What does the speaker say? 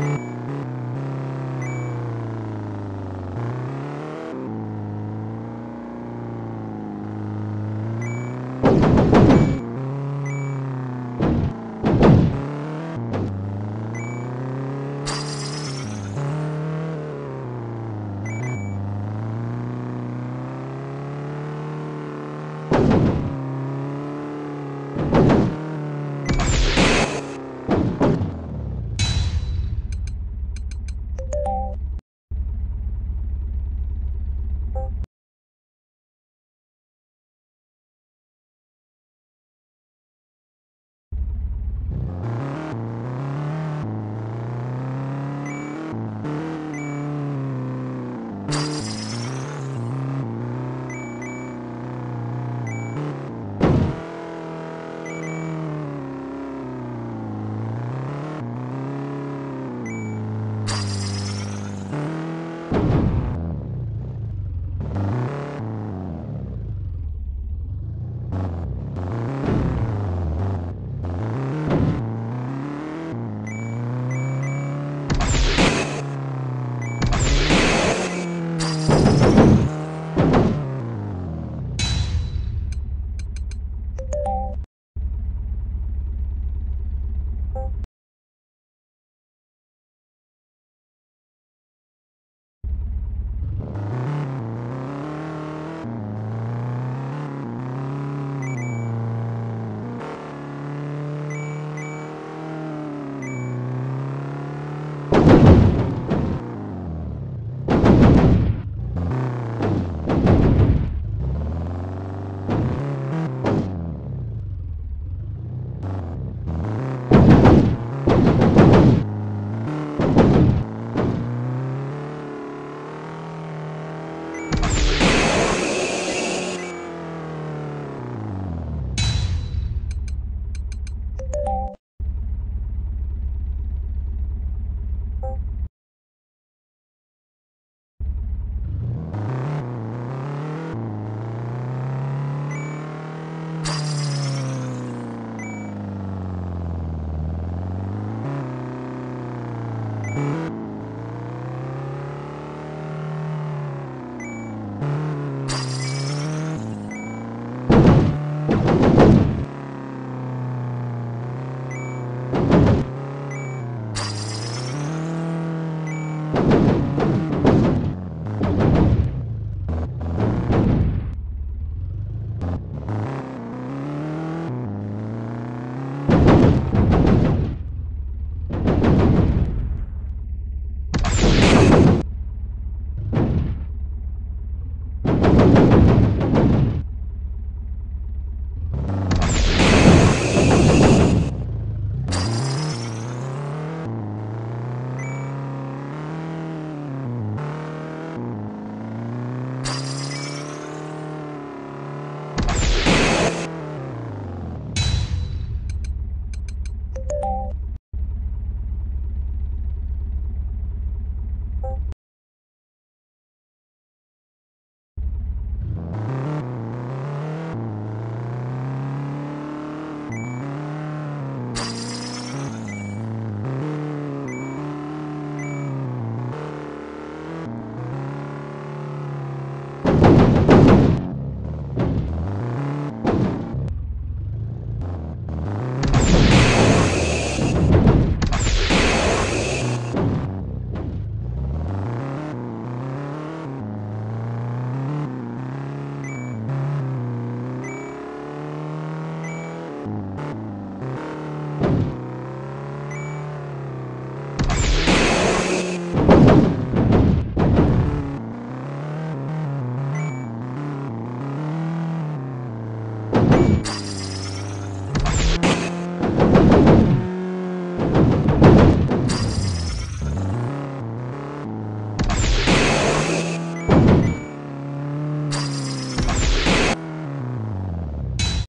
You Bye.